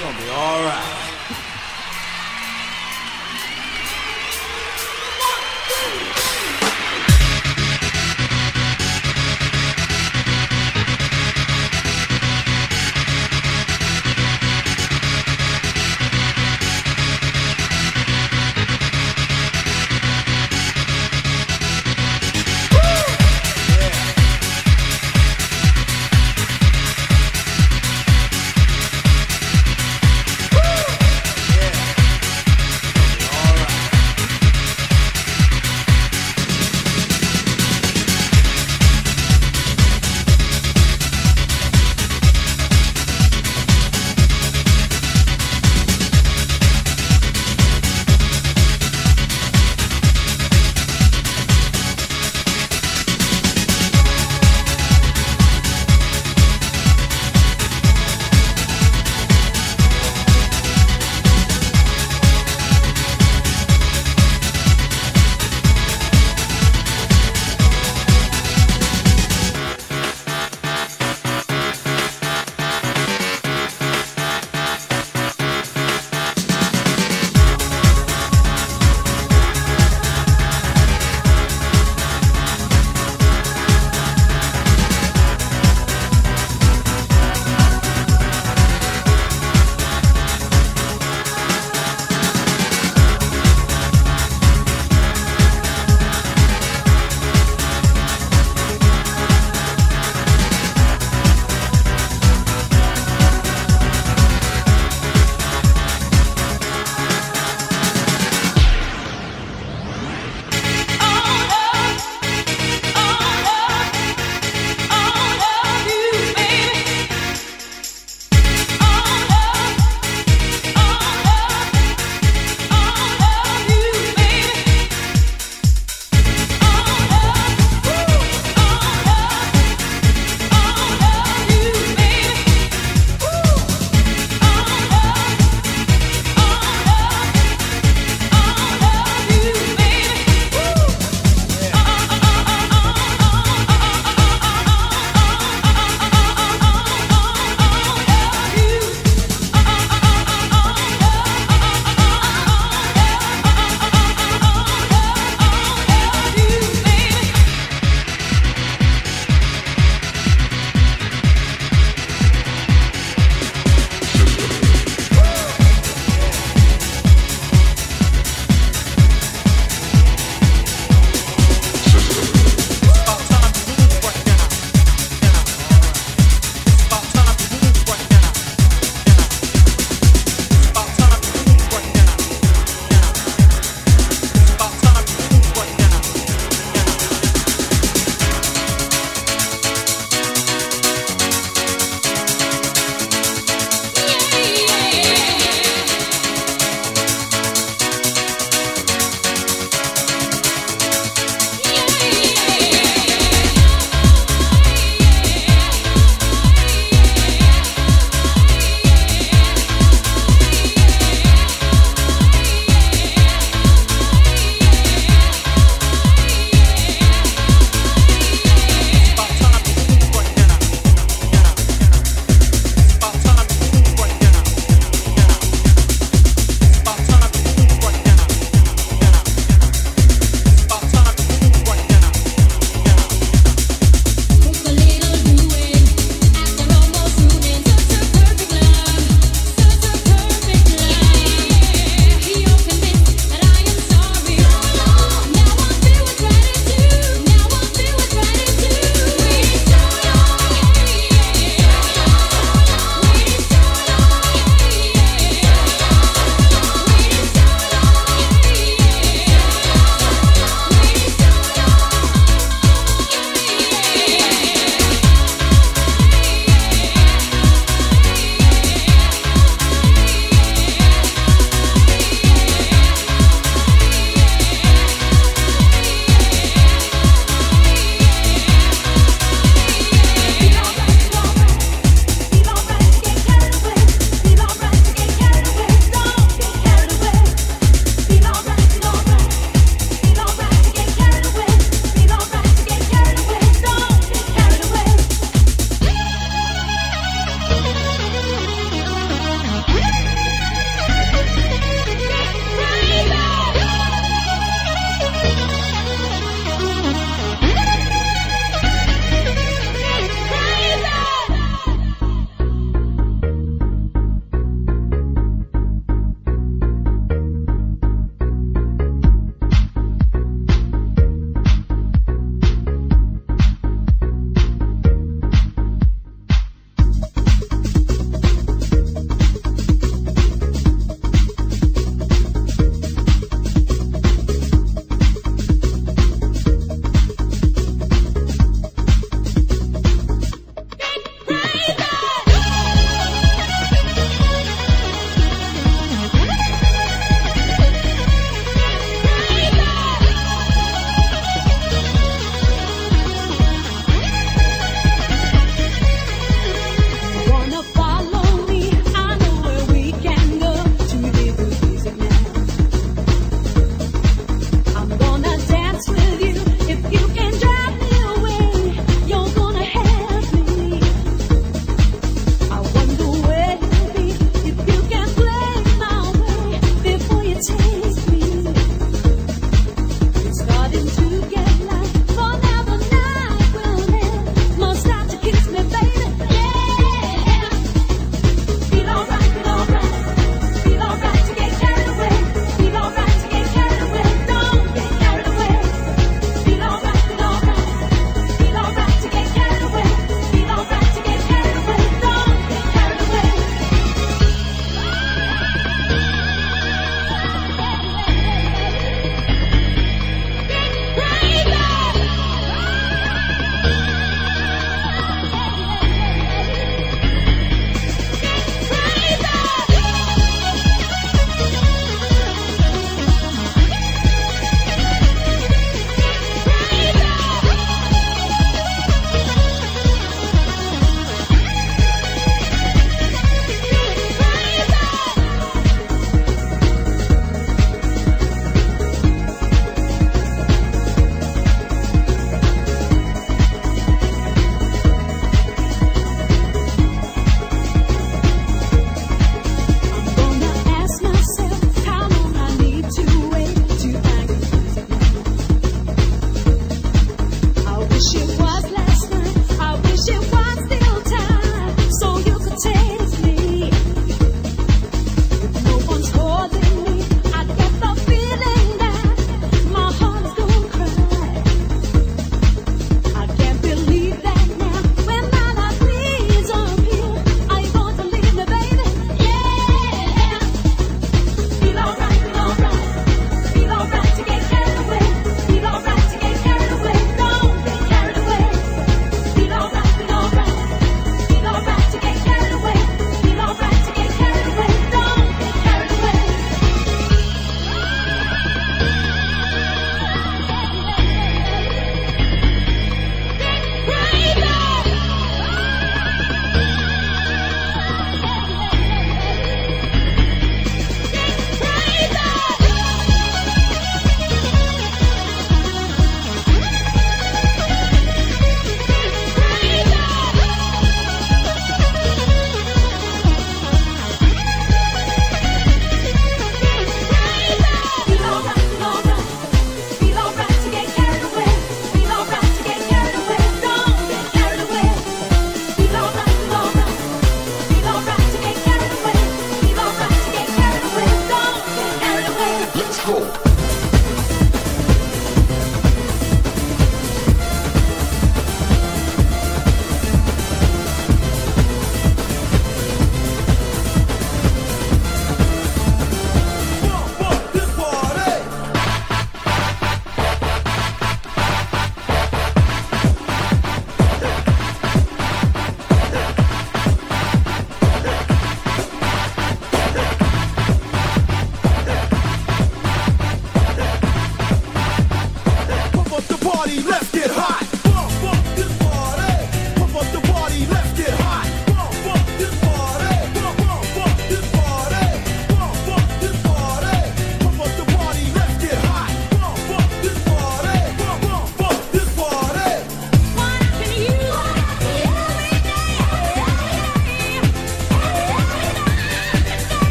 gonna be alright.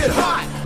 get hot.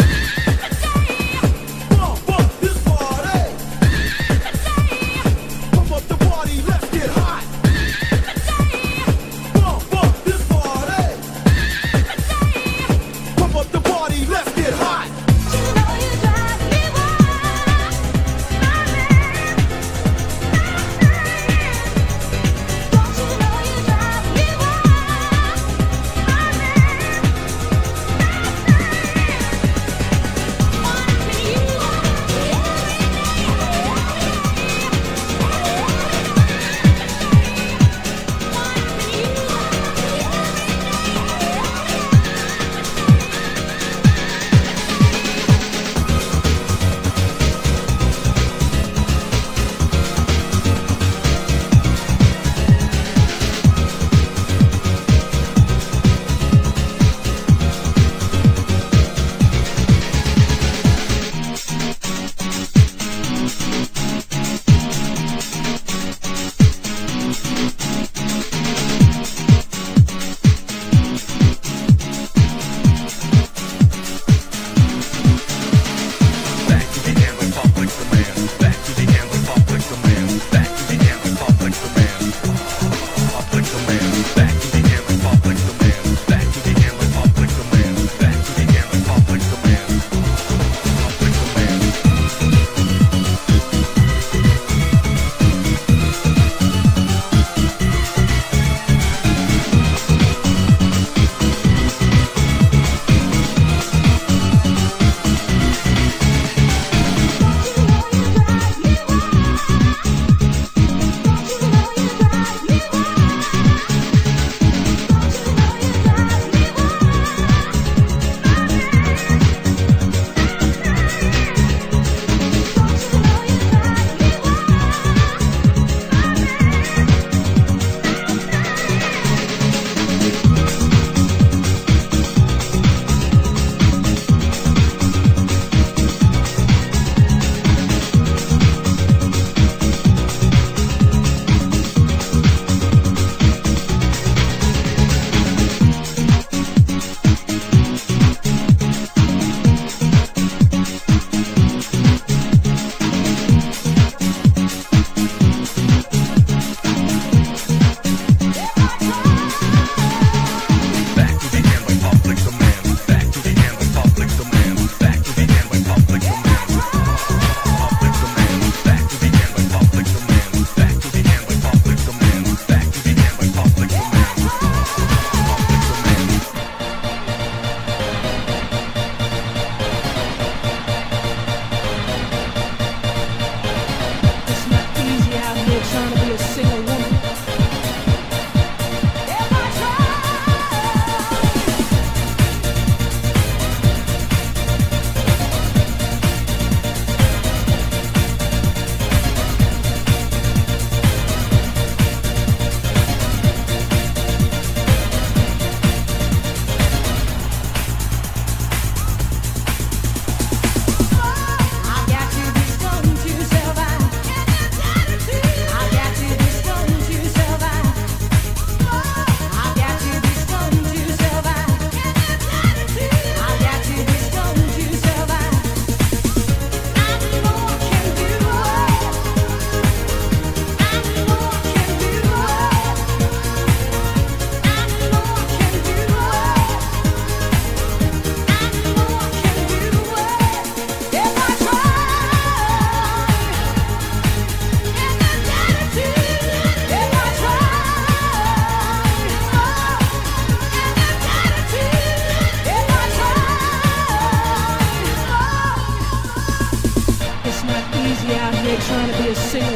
be a single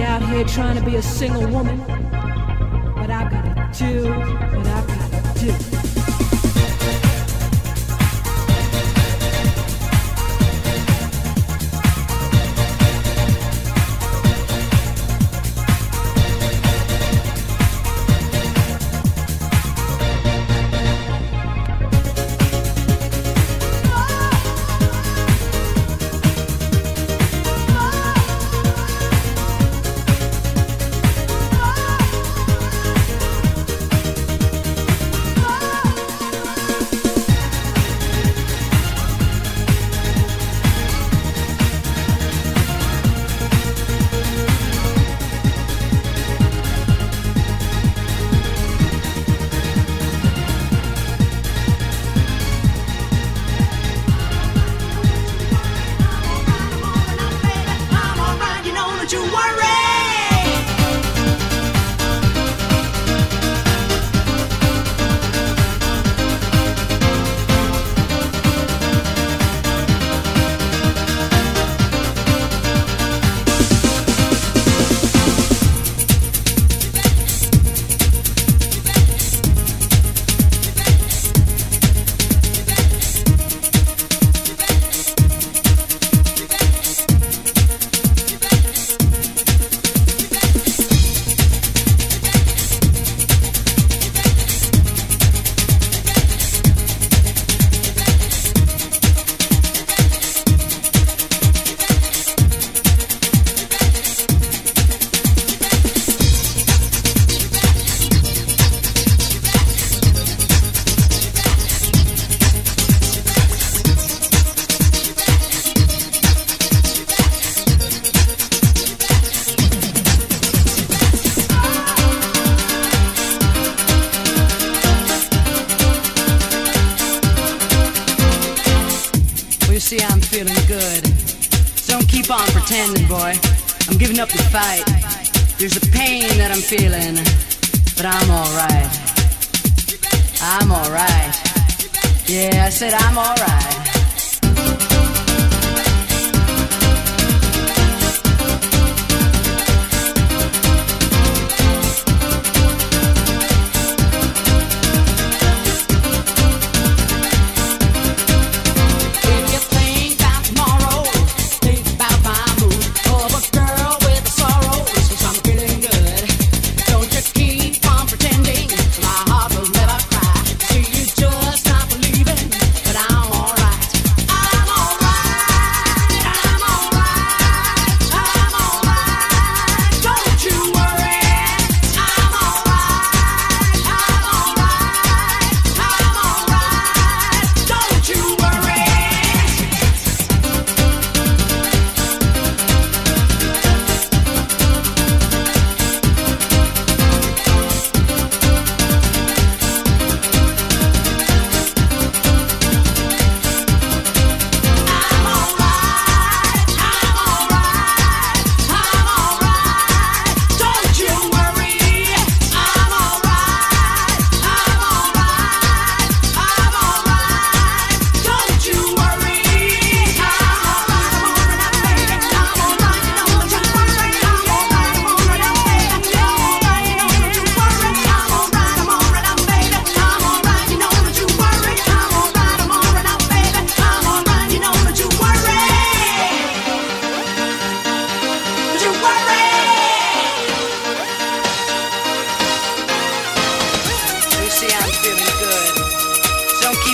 out here trying to be a single woman, but I gotta do what I gotta do. See, I'm feeling good. Don't keep on pretending, boy. I'm giving up the fight. There's a pain that I'm feeling, but I'm alright. I'm alright. Yeah, I said I'm alright.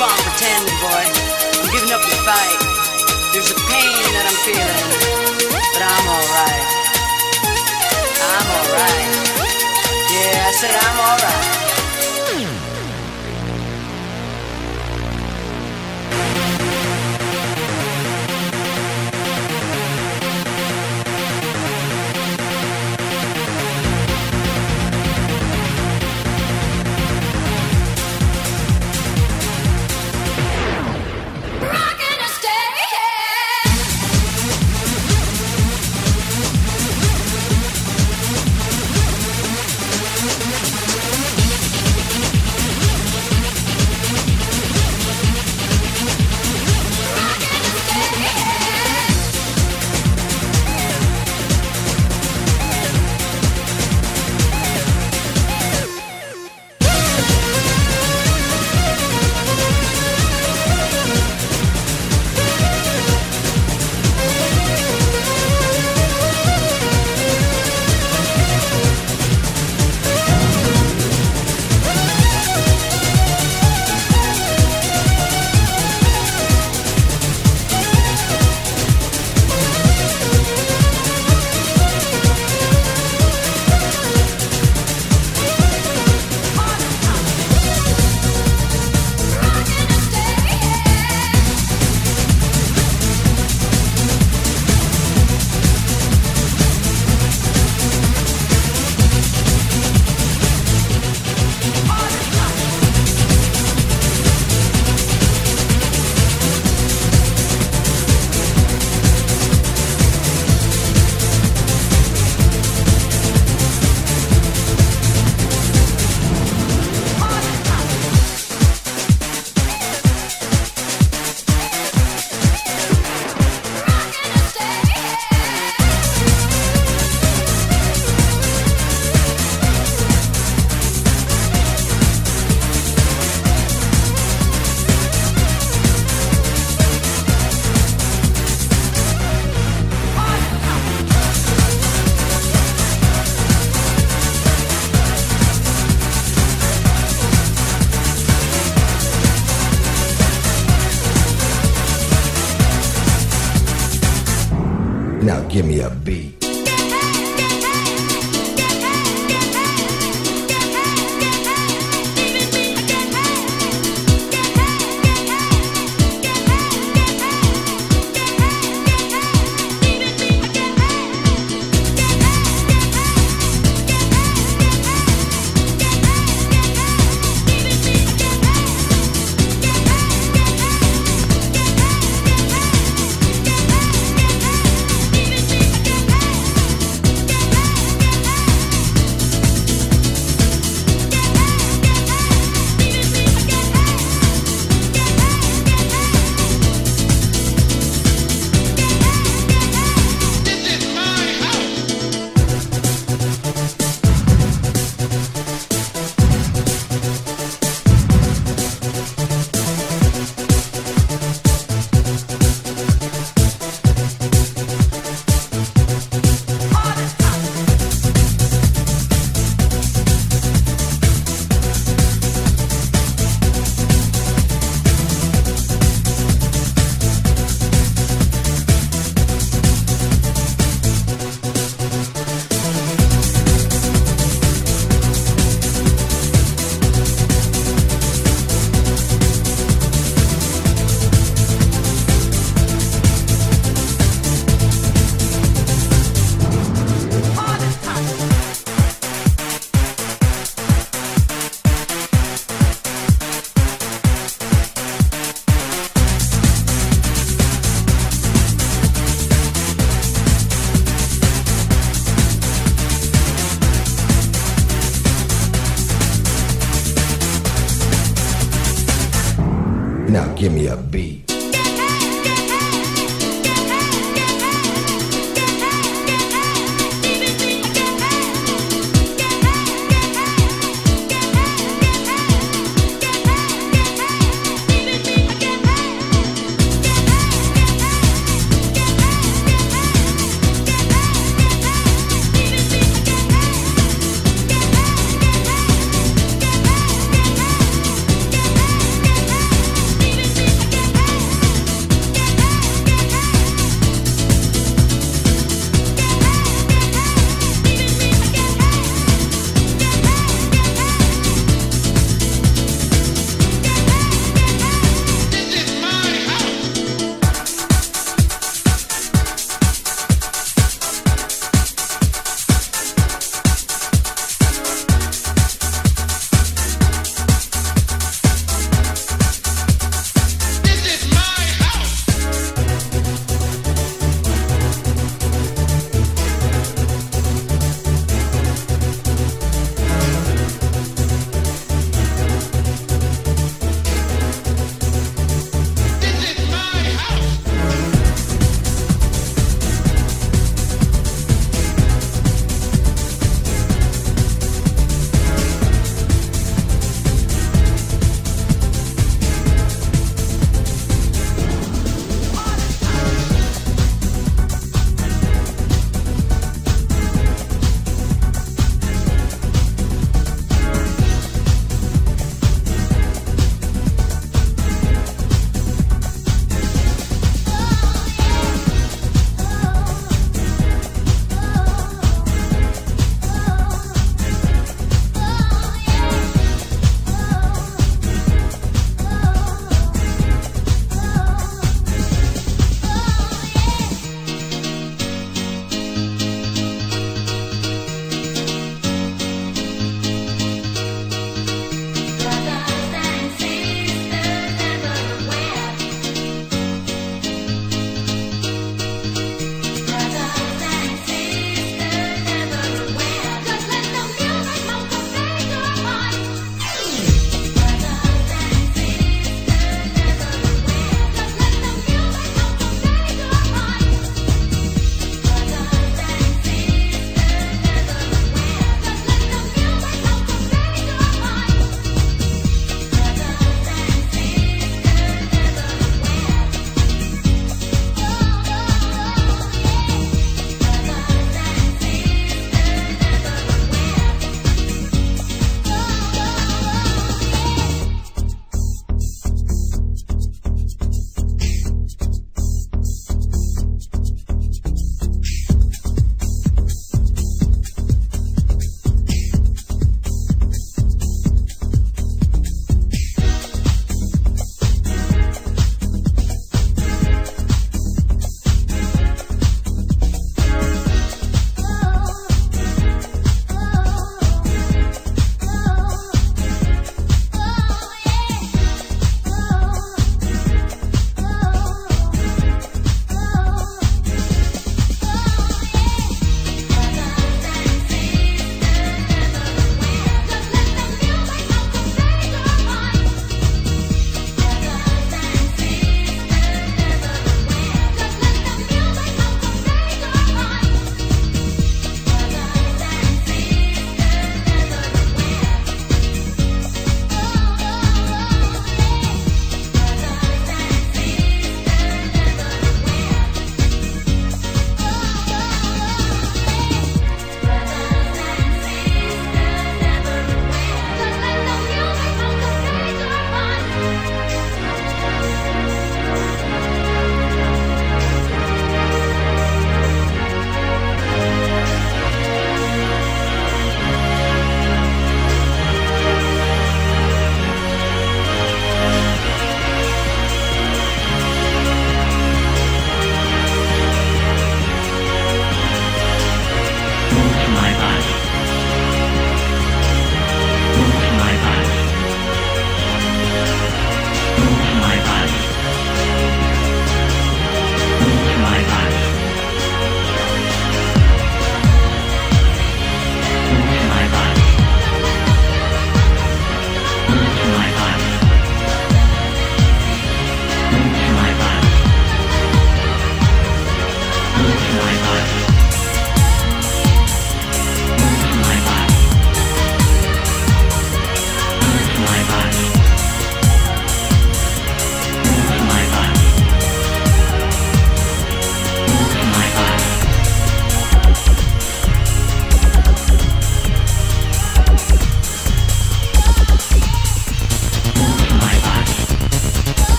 Keep on pretending, boy. I'm giving up the fight. There's a pain that I'm feeling, but I'm alright. I'm alright. Yeah, I said I'm alright.